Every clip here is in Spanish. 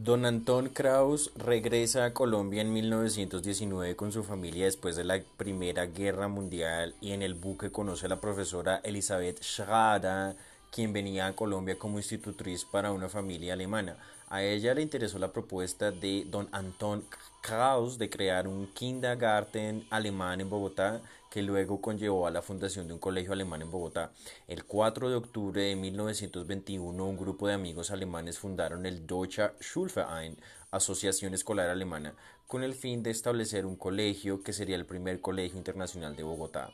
Don Antón Kraus regresa a Colombia en 1919 con su familia después de la Primera Guerra Mundial y en el buque conoce a la profesora Elizabeth Schrader, quien venía a Colombia como institutriz para una familia alemana. A ella le interesó la propuesta de don Anton Kraus de crear un kindergarten alemán en Bogotá, que luego conllevó a la fundación de un colegio alemán en Bogotá. El 4 de octubre de 1921, un grupo de amigos alemanes fundaron el Deutscher Schulverein, Asociación Escolar Alemana, con el fin de establecer un colegio que sería el primer colegio internacional de Bogotá.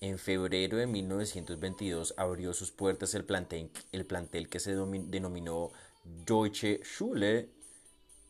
En febrero de 1922 abrió sus puertas el plantel, el plantel que se denominó Deutsche Schule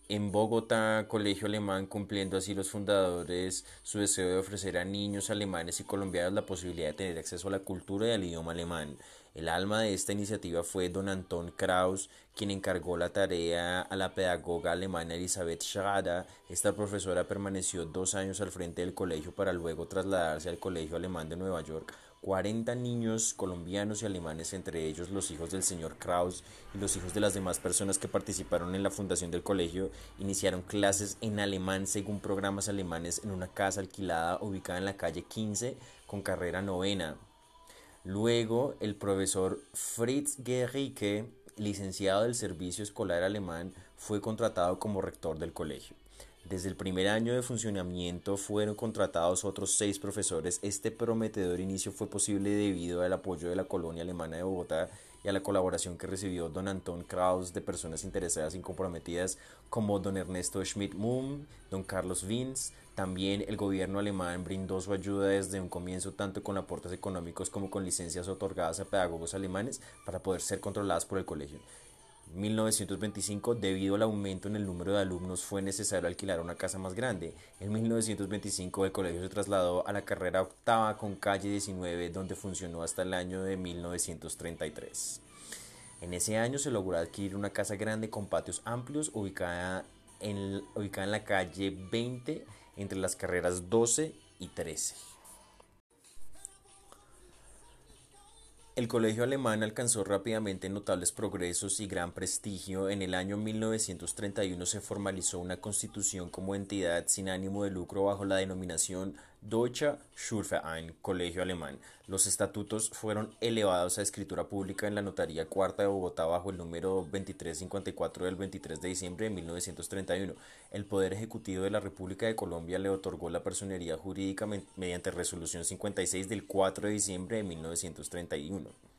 en Bogotá, colegio alemán, cumpliendo así los fundadores su deseo de ofrecer a niños alemanes y colombianos la posibilidad de tener acceso a la cultura y al idioma alemán. El alma de esta iniciativa fue don Anton Kraus, quien encargó la tarea a la pedagoga alemana Elisabeth Schrader. Esta profesora permaneció dos años al frente del colegio para luego trasladarse al Colegio Alemán de Nueva York 40 niños colombianos y alemanes, entre ellos los hijos del señor Kraus y los hijos de las demás personas que participaron en la fundación del colegio, iniciaron clases en alemán según programas alemanes en una casa alquilada ubicada en la calle 15 con carrera novena. Luego, el profesor Fritz Gericke, licenciado del Servicio Escolar Alemán, fue contratado como rector del colegio. Desde el primer año de funcionamiento fueron contratados otros seis profesores. Este prometedor inicio fue posible debido al apoyo de la colonia alemana de Bogotá y a la colaboración que recibió don Anton Kraus de personas interesadas y comprometidas como don Ernesto Schmidt-Mumm, don Carlos Vinz. También el gobierno alemán brindó su ayuda desde un comienzo tanto con aportes económicos como con licencias otorgadas a pedagogos alemanes para poder ser controladas por el colegio. 1925, debido al aumento en el número de alumnos, fue necesario alquilar una casa más grande. En 1925, el colegio se trasladó a la carrera octava con calle 19, donde funcionó hasta el año de 1933. En ese año se logró adquirir una casa grande con patios amplios ubicada en, ubicada en la calle 20 entre las carreras 12 y 13. El colegio alemán alcanzó rápidamente notables progresos y gran prestigio. En el año 1931 se formalizó una constitución como entidad sin ánimo de lucro bajo la denominación Deutscher Schulverein, Colegio Alemán. Los estatutos fueron elevados a escritura pública en la Notaría Cuarta de Bogotá bajo el número 2354 del 23 de diciembre de 1931. El Poder Ejecutivo de la República de Colombia le otorgó la personería jurídica mediante resolución 56 del 4 de diciembre de 1931.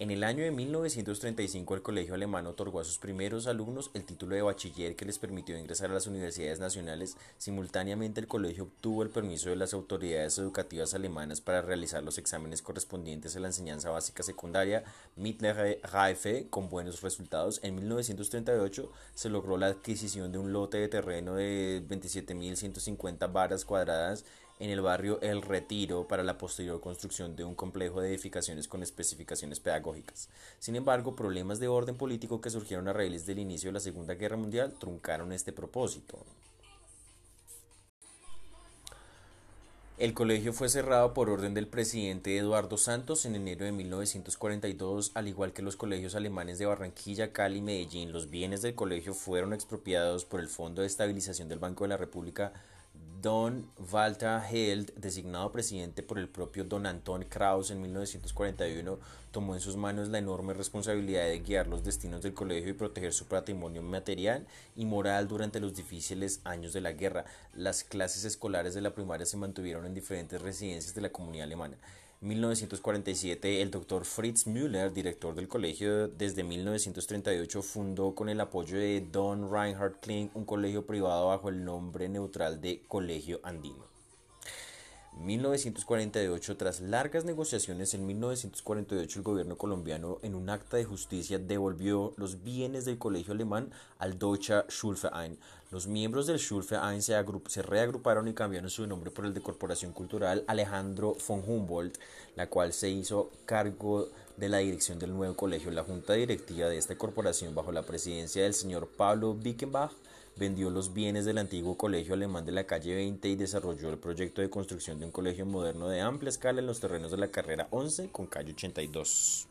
En el año de 1935 el Colegio Alemán otorgó a sus primeros alumnos el título de bachiller que les permitió ingresar a las universidades nacionales. Simultáneamente el colegio obtuvo el permiso de las autoridades educativas alemanas para realizar los exámenes correspondientes a la enseñanza básica secundaria Mittlere Reife con buenos resultados. En 1938 se logró la adquisición de un lote de terreno de 27.150 varas cuadradas en el barrio El Retiro para la posterior construcción de un complejo de edificaciones con especificaciones pedagógicas. Sin embargo, problemas de orden político que surgieron a raíz del inicio de la Segunda Guerra Mundial truncaron este propósito. El colegio fue cerrado por orden del presidente Eduardo Santos en enero de 1942, al igual que los colegios alemanes de Barranquilla, Cali y Medellín. Los bienes del colegio fueron expropiados por el Fondo de Estabilización del Banco de la República Don Walter Held, designado presidente por el propio Don Anton Kraus en 1941, tomó en sus manos la enorme responsabilidad de guiar los destinos del colegio y proteger su patrimonio material y moral durante los difíciles años de la guerra. Las clases escolares de la primaria se mantuvieron en diferentes residencias de la comunidad alemana. 1947, el doctor Fritz Müller, director del colegio desde 1938, fundó con el apoyo de Don Reinhard Kling un colegio privado bajo el nombre neutral de Colegio Andino. 1948, tras largas negociaciones, en 1948 el gobierno colombiano, en un acta de justicia, devolvió los bienes del colegio alemán al Deutscher Schulverein. Los miembros del Schulverein se, se reagruparon y cambiaron su nombre por el de Corporación Cultural Alejandro von Humboldt, la cual se hizo cargo de la dirección del nuevo colegio. La junta directiva de esta corporación, bajo la presidencia del señor Pablo Bickenbach, vendió los bienes del antiguo colegio alemán de la calle 20 y desarrolló el proyecto de construcción de un colegio moderno de amplia escala en los terrenos de la carrera 11 con calle 82.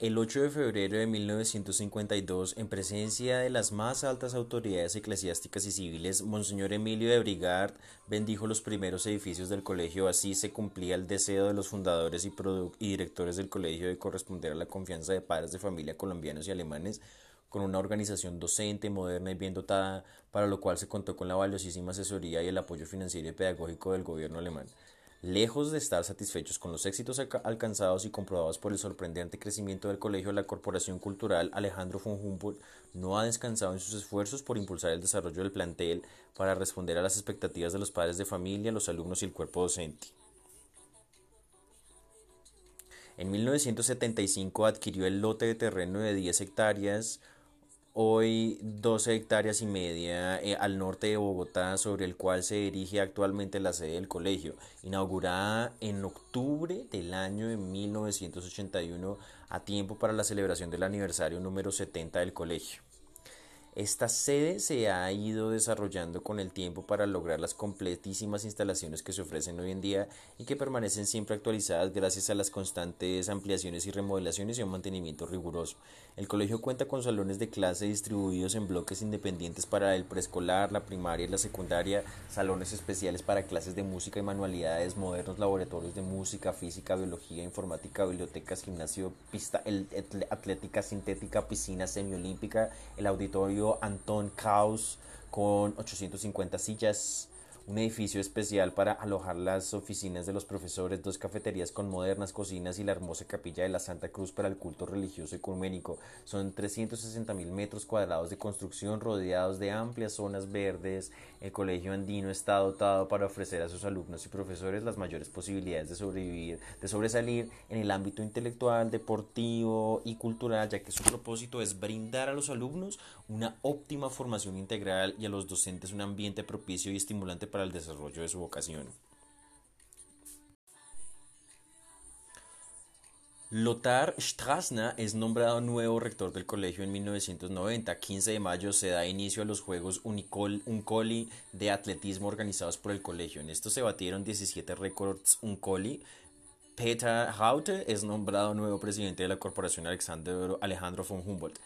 El 8 de febrero de 1952, en presencia de las más altas autoridades eclesiásticas y civiles, Monseñor Emilio de Brigard bendijo los primeros edificios del colegio. Así se cumplía el deseo de los fundadores y, y directores del colegio de corresponder a la confianza de padres de familia colombianos y alemanes con una organización docente, moderna y bien dotada, para lo cual se contó con la valiosísima asesoría y el apoyo financiero y pedagógico del gobierno alemán. Lejos de estar satisfechos con los éxitos alcanzados y comprobados por el sorprendente crecimiento del colegio, la Corporación Cultural Alejandro von Humboldt no ha descansado en sus esfuerzos por impulsar el desarrollo del plantel para responder a las expectativas de los padres de familia, los alumnos y el cuerpo docente. En 1975 adquirió el lote de terreno de 10 hectáreas hoy 12 hectáreas y media eh, al norte de Bogotá, sobre el cual se erige actualmente la sede del colegio, inaugurada en octubre del año de 1981 a tiempo para la celebración del aniversario número 70 del colegio. Esta sede se ha ido desarrollando con el tiempo para lograr las completísimas instalaciones que se ofrecen hoy en día y que permanecen siempre actualizadas gracias a las constantes ampliaciones y remodelaciones y un mantenimiento riguroso. El colegio cuenta con salones de clase distribuidos en bloques independientes para el preescolar, la primaria y la secundaria, salones especiales para clases de música y manualidades, modernos laboratorios de música, física, biología, informática, bibliotecas, gimnasio, pista atlética sintética, piscina semiolímpica, el auditorio Anton Kraus con 850 sillas, un edificio especial para alojar las oficinas de los profesores, dos cafeterías con modernas cocinas y la hermosa capilla de la Santa Cruz para el culto religioso ecuménico. Son 360 mil metros cuadrados de construcción rodeados de amplias zonas verdes. El colegio andino está dotado para ofrecer a sus alumnos y profesores las mayores posibilidades de sobrevivir, de sobresalir en el ámbito intelectual, deportivo y cultural, ya que su propósito es brindar a los alumnos una óptima formación integral y a los docentes un ambiente propicio y estimulante para el desarrollo de su vocación. Lothar Strassner es nombrado nuevo rector del colegio en 1990. 15 de mayo se da inicio a los Juegos Uncoli de atletismo organizados por el colegio. En esto se batieron 17 récords Uncoli. Peter Haute es nombrado nuevo presidente de la corporación Alexander Alejandro von Humboldt.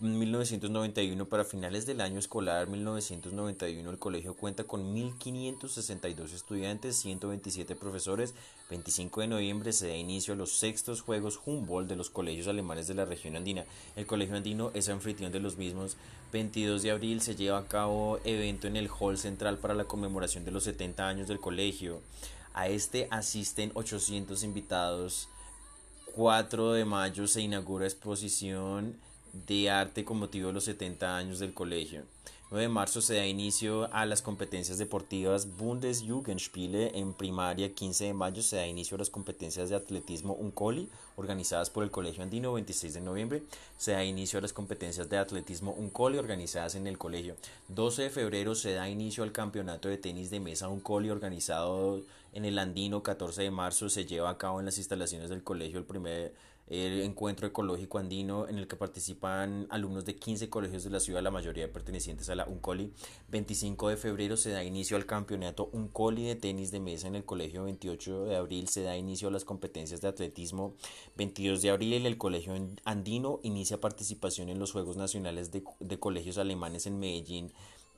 1991 para finales del año escolar 1991 el colegio cuenta con 1.562 estudiantes, 127 profesores. 25 de noviembre se da inicio a los sextos Juegos Humboldt de los colegios alemanes de la región andina. El colegio andino es anfitrión de los mismos. 22 de abril se lleva a cabo evento en el Hall Central para la conmemoración de los 70 años del colegio. A este asisten 800 invitados. 4 de mayo se inaugura exposición de arte con motivo de los 70 años del colegio. 9 de marzo se da inicio a las competencias deportivas Bundesjugendspiele en primaria. 15 de mayo se da inicio a las competencias de atletismo Uncoli organizadas por el Colegio Andino. 26 de noviembre se da inicio a las competencias de atletismo Uncoli organizadas en el colegio. 12 de febrero se da inicio al campeonato de tenis de mesa Uncoli organizado en el Andino. 14 de marzo se lleva a cabo en las instalaciones del colegio el primer el encuentro ecológico andino en el que participan alumnos de 15 colegios de la ciudad, la mayoría pertenecientes a la UNCOLI. 25 de febrero se da inicio al campeonato UNCOLI de tenis de mesa en el colegio. 28 de abril se da inicio a las competencias de atletismo. 22 de abril el colegio andino inicia participación en los Juegos Nacionales de, de Colegios Alemanes en Medellín.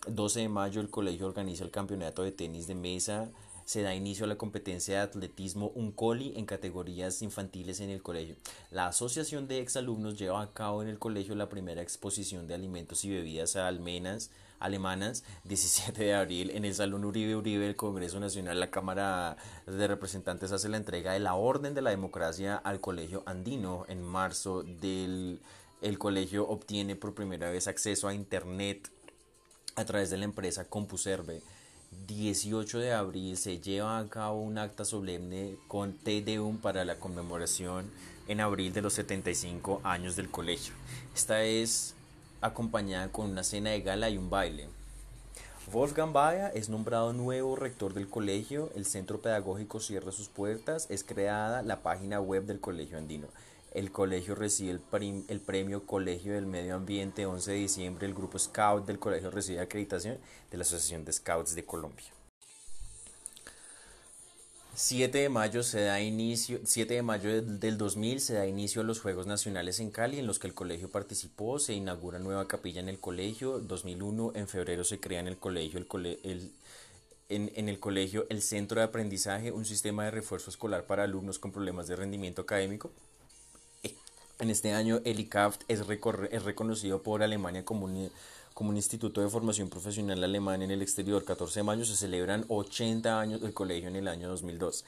12 de mayo el colegio organiza el campeonato de tenis de mesa se da inicio a la competencia de atletismo Uncoli en categorías infantiles en el colegio. La Asociación de Exalumnos lleva a cabo en el colegio la primera exposición de alimentos y bebidas almenas, alemanas 17 de abril en el Salón Uribe Uribe del Congreso Nacional. La Cámara de Representantes hace la entrega de la Orden de la Democracia al Colegio Andino en marzo del el colegio obtiene por primera vez acceso a internet a través de la empresa CompuServe 18 de abril se lleva a cabo un acta solemne con Te Deum para la conmemoración en abril de los 75 años del colegio. Esta es acompañada con una cena de gala y un baile. Wolfgang Bayer es nombrado nuevo rector del colegio, el centro pedagógico cierra sus puertas, es creada la página web del colegio andino. El colegio recibe el, premio Colegio del Medio Ambiente 11 de diciembre. El grupo Scout del colegio recibe acreditación de la Asociación de Scouts de Colombia. 7 de mayo se da inicio, 7 de mayo del 2000 se da inicio a los Juegos Nacionales en Cali en los que el colegio participó, se inaugura nueva capilla en el colegio, 2001 en febrero se crea en el colegio el, en, el colegio el Centro de Aprendizaje, un sistema de refuerzo escolar para alumnos con problemas de rendimiento académico. En este año el ICAFT es, reconocido por Alemania como un como un instituto de formación profesional alemán en el exterior. 14 de mayo se celebran 80 años del colegio en el año 2002.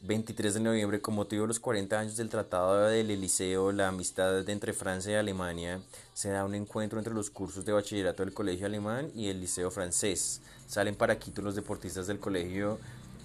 23 de noviembre, con motivo de los 40 años del Tratado del Eliseo, la amistad entre Francia y Alemania, se da un encuentro entre los cursos de bachillerato del colegio alemán y el liceo francés. Salen para Quito los deportistas del colegio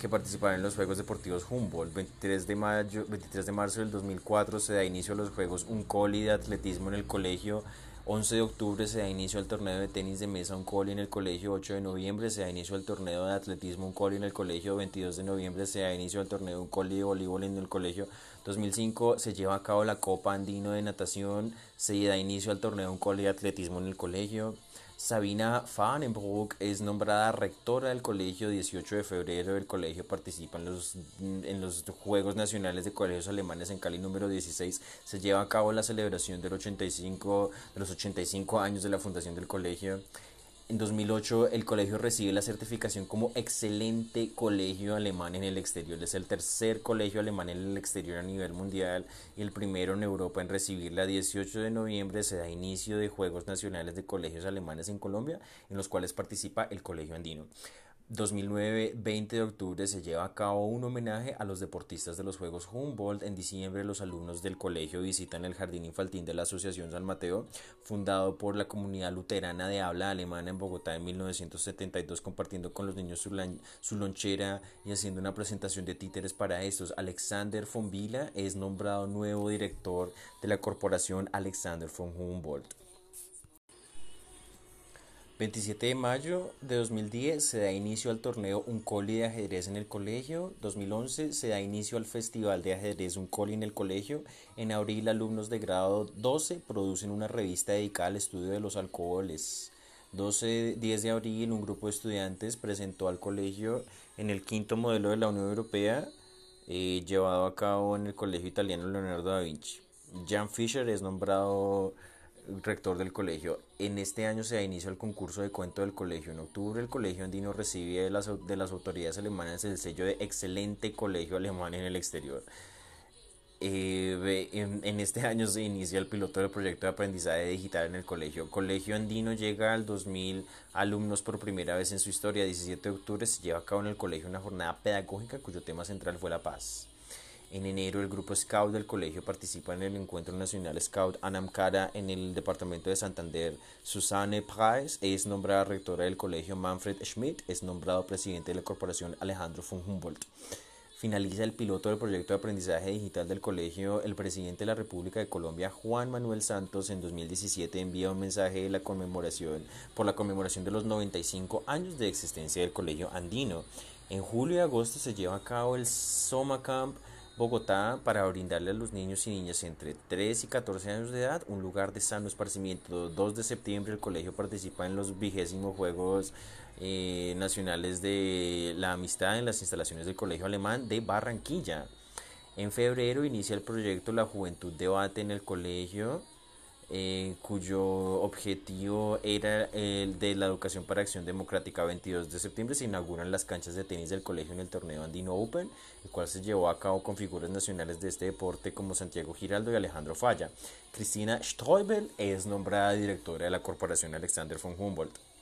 que participarán en los Juegos Deportivos Humboldt. 23 de, mayo, 23 de marzo del 2004 se da inicio a los Juegos Un Coli de Atletismo en el colegio. 11 de octubre se da inicio al torneo de tenis de mesa un coli en el colegio, 8 de noviembre se da inicio al torneo de atletismo un coli en el colegio, 22 de noviembre se da inicio al torneo un coli de voleibol en el colegio, 2005 se lleva a cabo la Copa Andino de Natación, se da inicio al torneo un coli de atletismo en el colegio, Sabina Fanenbroek es nombrada rectora del colegio 18 de febrero. El colegio participa en los, en los Juegos Nacionales de Colegios Alemanes en Cali número 16. Se lleva a cabo la celebración del 85, de los 85 años de la fundación del colegio. En 2008 el colegio recibe la certificación como excelente colegio alemán en el exterior. Es el tercer colegio alemán en el exterior a nivel mundial y el primero en Europa en recibirla. 18 de noviembre se da inicio de Juegos Nacionales de Colegios Alemanes en Colombia, en los cuales participa el Colegio Andino. 2009, 20 de octubre, se lleva a cabo un homenaje a los deportistas de los Juegos Humboldt. En diciembre, los alumnos del colegio visitan el Jardín Infantil de la Asociación San Mateo, fundado por la comunidad luterana de habla alemana en Bogotá en 1972, compartiendo con los niños su, lonchera y haciendo una presentación de títeres para estos. Alexander von Vila es nombrado nuevo director de la corporación Alexander von Humboldt. 27 de mayo de 2010 se da inicio al torneo Un Coli de ajedrez en el colegio. 2011 se da inicio al festival de ajedrez Un Coli en el colegio. En abril alumnos de grado 12 producen una revista dedicada al estudio de los alcoholes. 12, 10 de abril un grupo de estudiantes presentó al colegio en el quinto modelo de la Unión Europea eh, llevado a cabo en el colegio italiano Leonardo da Vinci. Jan Fischer es nombrado rector del colegio. En este año se da inicio al concurso de cuento del colegio. En octubre el colegio andino recibe de las, de las autoridades alemanas el sello de excelente colegio alemán en el exterior. Eh, en, este año se inicia el piloto del proyecto de aprendizaje digital en el colegio. Colegio Andino llega al 2000 alumnos por primera vez en su historia. 17 de octubre se lleva a cabo en el colegio una jornada pedagógica cuyo tema central fue la paz. En enero el grupo Scout del colegio participa en el Encuentro Nacional Scout Anamcara en el departamento de Santander. Susanne Price es nombrada rectora del colegio Manfred Schmidt, es nombrado presidente de la corporación Alejandro von Humboldt. Finaliza el piloto del proyecto de aprendizaje digital del colegio. El presidente de la República de Colombia, Juan Manuel Santos, en 2017 envía un mensaje de la conmemoración por la conmemoración de los 95 años de existencia del colegio andino. En julio y agosto se lleva a cabo el Soma Camp Bogotá para brindarle a los niños y niñas entre 3 y 14 años de edad un lugar de sano esparcimiento. 2 de septiembre el colegio participa en los vigésimos Juegos eh, Nacionales de la Amistad en las instalaciones del Colegio Alemán de Barranquilla. En febrero inicia el proyecto La Juventud Debate en el colegio cuyo objetivo era el de la educación para acción democrática. 22 de septiembre se inauguran las canchas de tenis del colegio en el torneo Andino Open, el cual se llevó a cabo con figuras nacionales de este deporte como Santiago Giraldo y Alejandro Falla. Cristina Streubel es nombrada directora de la corporación Alexander von Humboldt.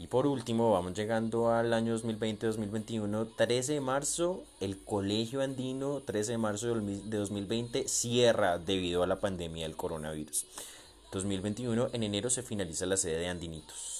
Y por último, vamos llegando al año 2020-2021, 13 de marzo, el Colegio Andino, 13 de marzo de 2020, cierra debido a la pandemia del coronavirus. 2021, en enero se finaliza la sede de Andinitos.